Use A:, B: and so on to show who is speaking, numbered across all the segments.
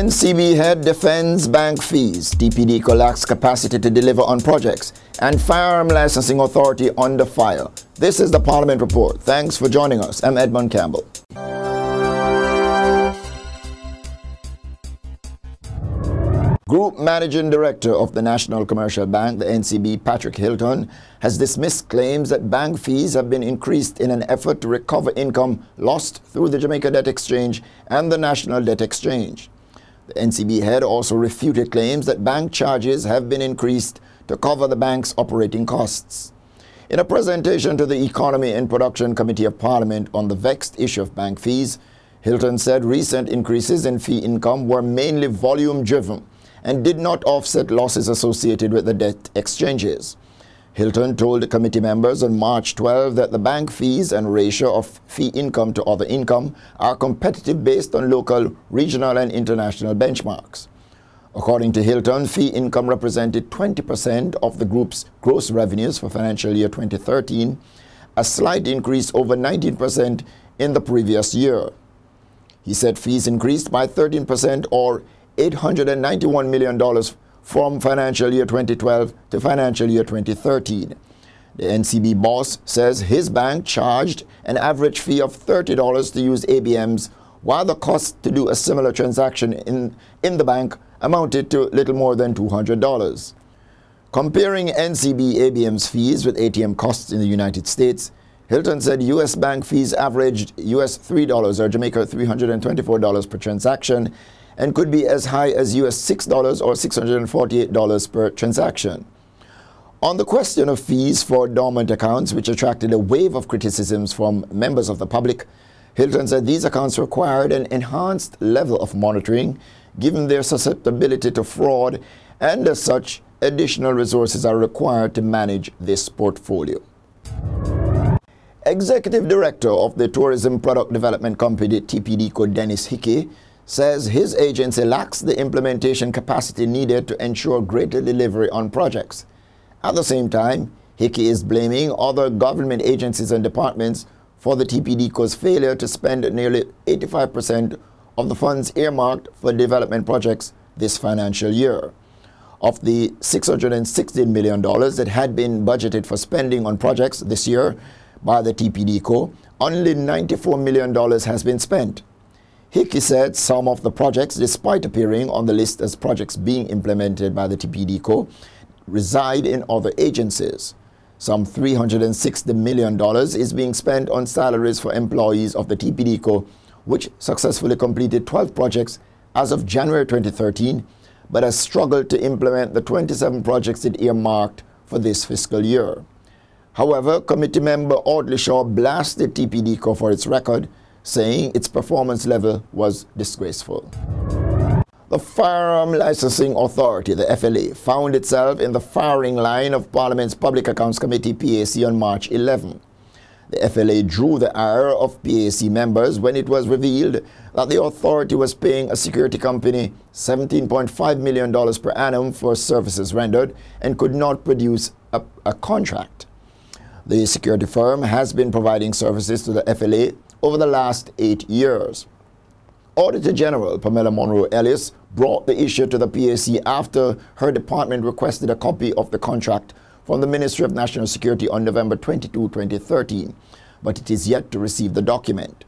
A: NCB head defends bank fees. TPDCO lacks capacity to deliver on projects. And Firearm Licensing Authority under fire. This is the Parliament Report. Thanks for joining us. I'm Edmund Campbell. Group Managing Director of the National Commercial Bank, the NCB, Patrick Hylton, has dismissed claims that bank fees have been increased in an effort to recover income lost through the Jamaica Debt Exchange and the National Debt Exchange. The NCB head also refuted claims that bank charges have been increased to cover the bank's operating costs. In a presentation to the Economy and Production Committee of Parliament on the vexed issue of bank fees, Hylton said recent increases in fee income were mainly volume driven and did not offset losses associated with the debt exchanges. Hylton told committee members on March 12 that the bank fees and ratio of fee income to other income are competitive based on local, regional, and international benchmarks. According to Hylton, fee income represented 20% of the group's gross revenues for financial year 2013, a slight increase over 19% in the previous year. He said fees increased by 13% or $891 million from financial year 2012 to financial year 2013. The NCB boss says his bank charged an average fee of $30 to use ABMs, while the cost to do a similar transaction in, in the bank amounted to little more than $200. Comparing NCB ABM's fees with ATM costs in the United States, Hylton said U.S. bank fees averaged U.S. $3 or Jamaica $324 per transaction and could be as high as US $6 or $648 per transaction. On the question of fees for dormant accounts, which attracted a wave of criticisms from members of the public, Hylton said these accounts required an enhanced level of monitoring given their susceptibility to fraud, and as such, additional resources are required to manage this portfolio. Executive Director of the Tourism Product Development Company, TPDCO, Dennis Hickey, says his agency lacks the implementation capacity needed to ensure greater delivery on projects. At the same time, Hickey is blaming other government agencies and departments for the TPDCO's failure to spend nearly 85% of the funds earmarked for development projects this financial year. Of the $616 million that had been budgeted for spending on projects this year by the TPDCO, only $94 million has been spent. Hickey said some of the projects, despite appearing on the list as projects being implemented by the TPDCO, reside in other agencies. Some $360 million is being spent on salaries for employees of the TPDCO, which successfully completed 12 projects as of January 2013, but has struggled to implement the 27 projects it earmarked for this fiscal year. However, committee member Audley Shaw blasted TPDCO for its record, saying its performance level was disgraceful. The Firearm Licensing Authority, the FLA, found itself in the firing line of Parliament's Public Accounts Committee PAC on March 11. The FLA drew the ire of PAC members when it was revealed that the authority was paying a security company $17.5 million per annum for services rendered and could not produce a, a contract. The security firm has been providing services to the FLA over the last eight years. Auditor General Pamela Monroe Ellis brought the issue to the PAC after her department requested a copy of the contract from the Ministry of National Security on November 22, 2013, but it is yet to receive the document.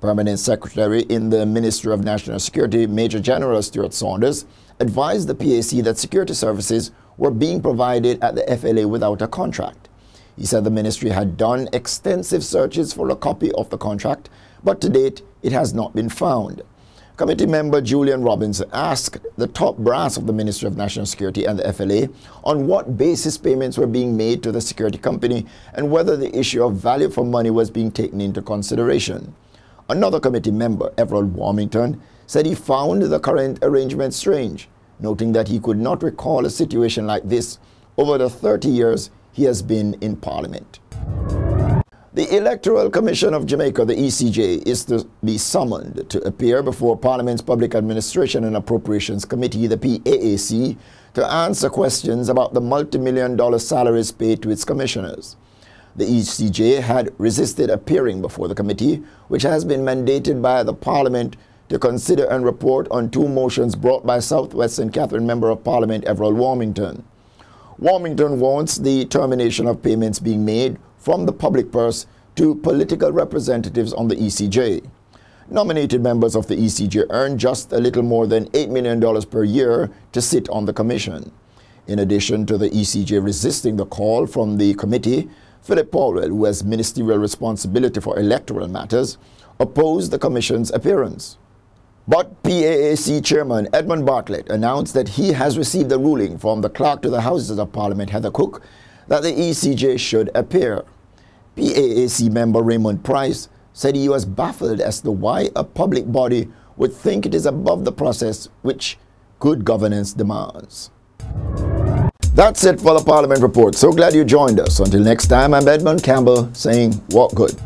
A: Permanent Secretary in the Ministry of National Security, Major General Stewart Saunders, advised the PAC that security services were being provided at the FLA without a contract. He said the ministry had done extensive searches for a copy of the contract, but to date it has not been found. Committee member Julian Robbins asked the top brass of the Ministry of National Security and the FLA on what basis payments were being made to the security company and whether the issue of value for money was being taken into consideration. Another committee member, Everald Warmington, said he found the current arrangement strange, noting that he could not recall a situation like this over the 30 years he has been in Parliament. The Electoral Commission of Jamaica, the ECJ, is to be summoned to appear before Parliament's Public Administration and Appropriations Committee, the PAAC, to answer questions about the multi-million dollar salaries paid to its commissioners. The ECJ had resisted appearing before the committee, which has been mandated by the Parliament to consider and report on two motions brought by Southwest St. Catherine Member of Parliament Everald Warmington. Warmington wants the termination of payments being made from the public purse to political representatives on the ECJ. Nominated members of the ECJ earn just a little more than $8 million per year to sit on the commission. In addition to the ECJ resisting the call from the committee, Phillip Paulwell, who has ministerial responsibility for electoral matters, opposed the commission's appearance. But PAAC Chairman Edmund Bartlett announced that he has received a ruling from the Clerk to the Houses of Parliament, Heather Cooke, that the ECJ should appear. PAAC member Raymond Pryce said he was baffled as to why a public body would think it is above the process which good governance demands. That's it for the Parliament Report. So glad you joined us. Until next time, I'm Edmund Campbell saying walk good.